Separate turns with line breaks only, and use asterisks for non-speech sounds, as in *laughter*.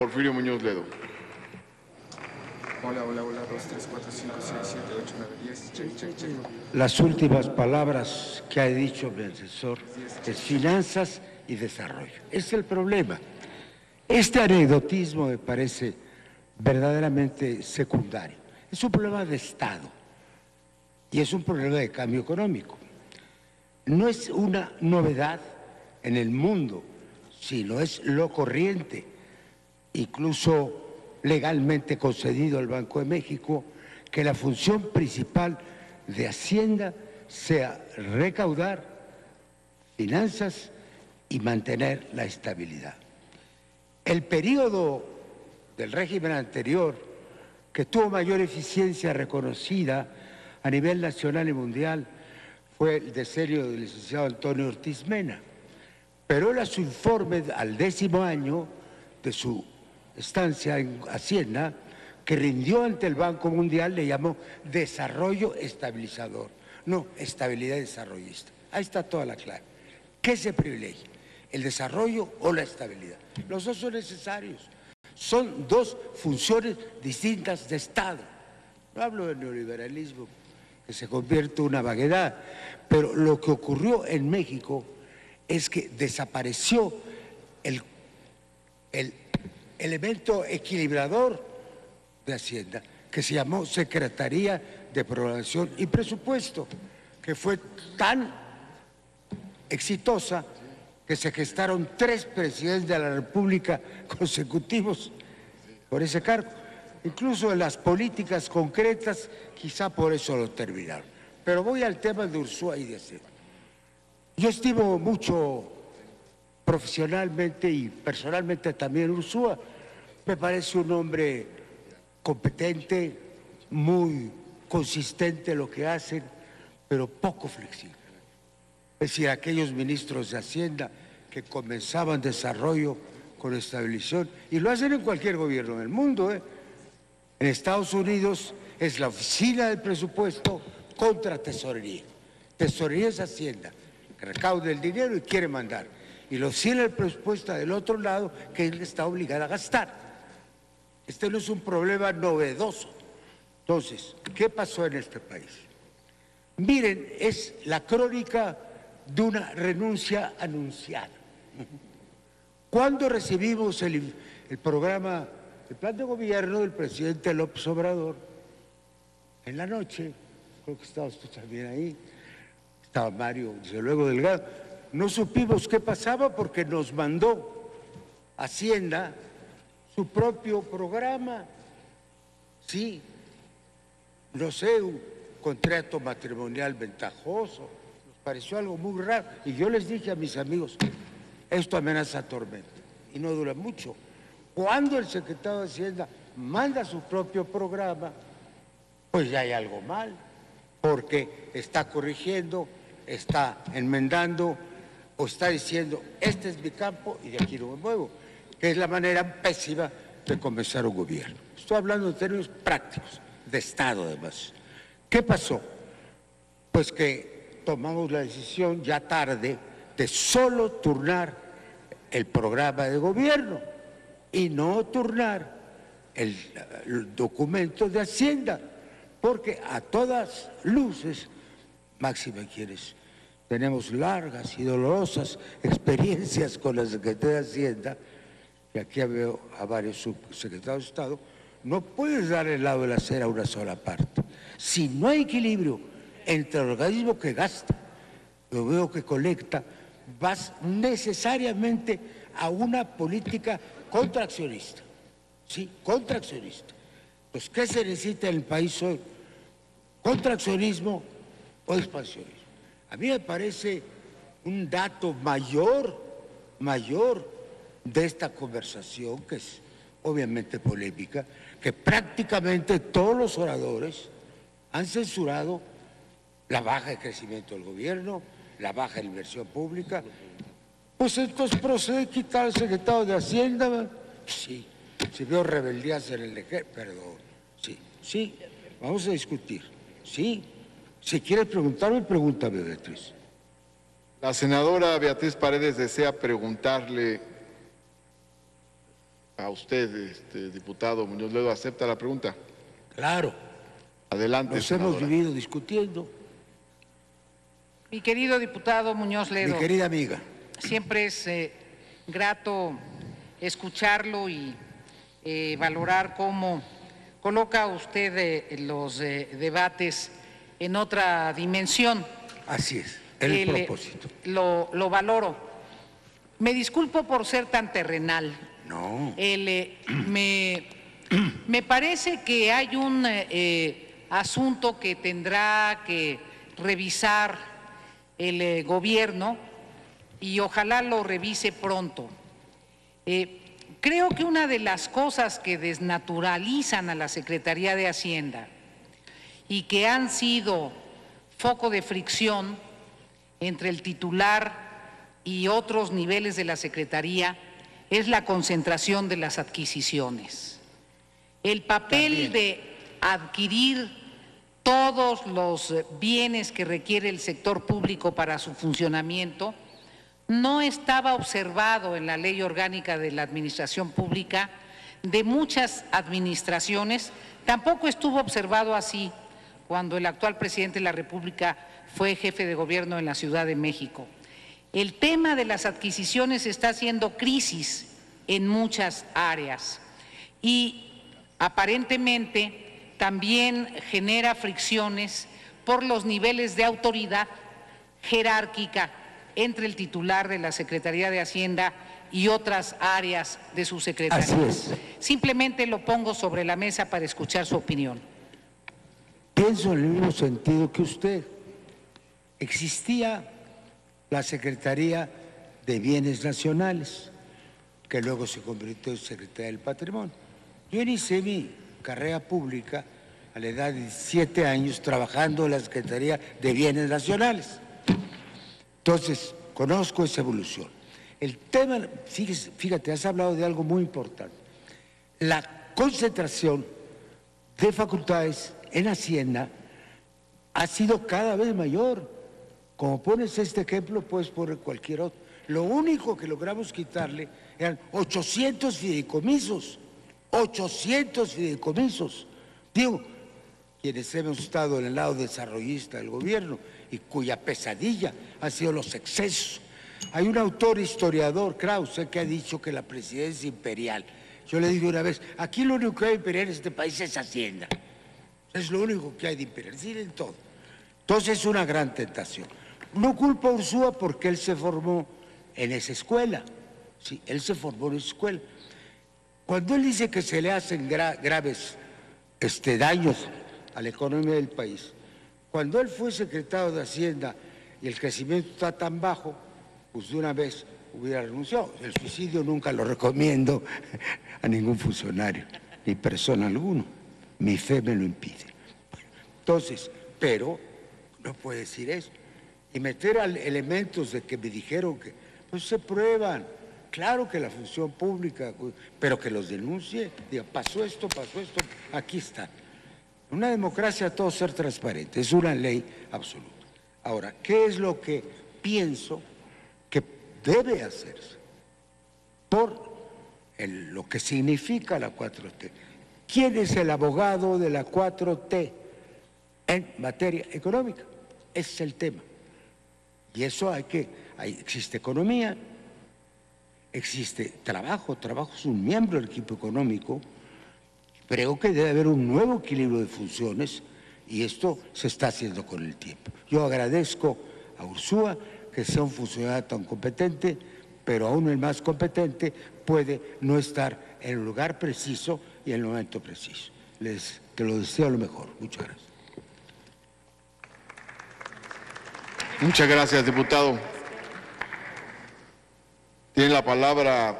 Porfirio Muñoz Ledo.
Hola, hola, hola, 2, 3, 4, 5, 6, 7, 8, 9, 10. Check, check, check.
Las últimas palabras que ha dicho mi asesor es finanzas y desarrollo. Es el problema. Este anecdotismo me parece verdaderamente secundario. Es un problema de Estado y es un problema de cambio económico. No es una novedad en el mundo, sino es lo corriente, incluso legalmente concedido al Banco de México, que la función principal de Hacienda sea recaudar finanzas y mantener la estabilidad. El periodo del régimen anterior, que tuvo mayor eficiencia reconocida a nivel nacional y mundial, fue el decenio del licenciado Antonio Ortiz Mena. Pero él a su informe al décimo año de su estancia en Hacienda, que rindió ante el Banco Mundial, le llamó desarrollo estabilizador, no estabilidad desarrollista. Ahí está toda la clave. ¿Qué se privilegia? ¿El desarrollo o la estabilidad? Los dos son necesarios. Son dos funciones distintas de Estado. No hablo del neoliberalismo, que se convierte en una vaguedad, pero lo que ocurrió en México es que desapareció el, el elemento equilibrador de Hacienda, que se llamó Secretaría de Programación y Presupuesto, que fue tan exitosa que se gestaron tres presidentes de la República *laughs* consecutivos por ese cargo. Incluso en las políticas concretas, quizá por eso lo terminaron. Pero voy al tema de Ursúa y de Hacienda. Yo estimo mucho profesionalmente y personalmente también Ursúa. Me parece un hombre competente, muy consistente en lo que hacen, pero poco flexible. Es decir, aquellos ministros de Hacienda que comenzaban desarrollo con estabilización, y lo hacen en cualquier gobierno del mundo. ¿eh? En Estados Unidos es la oficina del presupuesto contra tesorería. Tesorería es Hacienda, que recauda el dinero y quiere mandar. Y la oficina del presupuesto del otro lado, que él está obligado a gastar. Este no es un problema novedoso. Entonces, ¿qué pasó en este país? Miren, es la crónica de una renuncia anunciada. Cuando recibimos el, el, programa, el plan de gobierno del presidente López Obrador, en la noche, creo que estabas tú también ahí, estaba Mario, desde luego Delgado, no supimos qué pasaba porque nos mandó Hacienda su propio programa. Sí, no sé, un contrato matrimonial ventajoso, nos pareció algo muy raro. Y yo les dije a mis amigos, esto amenaza tormenta y no dura mucho. Cuando el secretario de Hacienda manda su propio programa, pues ya hay algo mal, porque está corrigiendo, está enmendando o está diciendo, este es mi campo y de aquí no me muevo, que es la manera pésima de comenzar un gobierno. Estoy hablando en términos prácticos, de Estado además. ¿Qué pasó? Pues que tomamos la decisión ya tarde de solo turnar el programa de gobierno y no turnar el, el, documento de Hacienda, porque a todas luces, máxima quienes tenemos largas y dolorosas experiencias con la Secretaría de Hacienda, y aquí veo a varios subsecretarios de Estado, no puedes dar el lado de la cera a una sola parte. Si no hay equilibrio entre el organismo que gasta y el organismo que colecta, vas necesariamente a una política contraccionista. ¿Sí? Contraccionista. Pues, ¿qué se necesita en el país hoy? ¿Contraccionismo o expansionismo? A mí me parece un dato mayor, mayor de esta conversación, que es obviamente polémica, que prácticamente todos los oradores han censurado la baja de crecimiento del gobierno, la baja de inversión pública. Pues entonces procede quitar al secretario de Hacienda. Sí, si veo rebeldías en el ejército, perdón. Sí, sí, vamos a discutir. Sí, si quieres preguntarme, pregúntame, Beatriz.
La senadora Beatriz Paredes desea preguntarle a usted, este, diputado Muñoz Ledo, ¿acepta la pregunta?
Claro,
Adelante,
nos hemos vivido discutiendo.
Mi querido diputado Muñoz
Mi
Ledo,
querida amiga,
siempre es eh, grato escucharlo y eh, valorar cómo coloca usted eh, los eh, debates en otra dimensión.
así es, el
eh,
propósito.
Lo, lo valoro. Me disculpo por ser tan terrenal.
No,
El, eh, me, me parece que hay un eh, eh, asunto que tendrá que revisar el gobierno y ojalá lo revise pronto. Creo que una de las cosas que desnaturalizan a la Secretaría de Hacienda y que han sido foco de fricción entre el titular y otros niveles de la Secretaría es la concentración de las adquisiciones. El papel
También.
de adquirir todos los bienes que requiere el sector público para su funcionamiento no estaba observado en la Ley Orgánica de la Administración Pública de muchas administraciones, tampoco estuvo observado así cuando el actual presidente de la República fue jefe de gobierno en la Ciudad de México. El tema de las adquisiciones está haciendo crisis en muchas áreas y aparentemente también genera fricciones por los niveles de autoridad jerárquica entre el titular de la Secretaría de Hacienda y otras áreas de su secretaría.
Así es.
Simplemente lo pongo sobre la mesa para escuchar su opinión.
Pienso en el mismo sentido que usted. Existía la Secretaría de Bienes Nacionales, que luego se convirtió en Secretaría del Patrimonio. Yo inicié mi carrera pública a la edad de 17 años trabajando en la Secretaría de Bienes Nacionales. Entonces, conozco esa evolución. El tema, fíjese- fíjate, has hablado de algo muy importante. La concentración de facultades en Hacienda ha sido cada vez mayor. Como pones este ejemplo, puedes poner cualquier otro. Lo único que logramos quitarle eran 800 fideicomisos. 800 fideicomisos. Digo, quienes hemos estado en el lado desarrollista del gobierno y cuya pesadilla han sido los excesos. Hay un autor historiador, Krause, que ha dicho que la presidencia imperial. Yo le dije una vez, aquí lo único que hay imperial en este país es Hacienda. Es lo único que hay de imperial, es decir, en todo. Entonces es una gran tentación. No culpo a Ursúa porque él se formó en esa escuela. Sí, él se formó en esa escuela. Cuando él dice que se le hacen gra- graves este, daños a la economía del país, cuando él fue secretario de Hacienda y el crecimiento está tan bajo, pues de una vez hubiera renunciado. El suicidio nunca lo recomiendo *laughs* a ningún funcionario, ni persona alguno. Mi fe me lo impide. Entonces, pero no puede decir eso. Y meter al- elementos de que me dijeron que, pues se prueban. Claro que la función pública, pero que los denuncie, diga, pasó esto, pasó esto, aquí está. Una democracia todo ser transparente, es una ley absoluta. Ahora, ¿qué es lo que pienso que debe hacerse por lo que significa la 4T? ¿Quién es el abogado de la 4T en materia económica? Ese es el tema. Y eso hay que, hay- existe economía, existe trabajo, trabajo es un miembro del equipo económico, creo que debe haber un nuevo equilibrio de funciones y esto se está haciendo con el tiempo. Yo agradezco a Ursúa que sea un funcionario tan competente, pero aún el más competente puede no estar en el lugar preciso y el momento preciso. Les te lo deseo lo mejor. Muchas gracias.
Muchas gracias, diputado. Tiene la palabra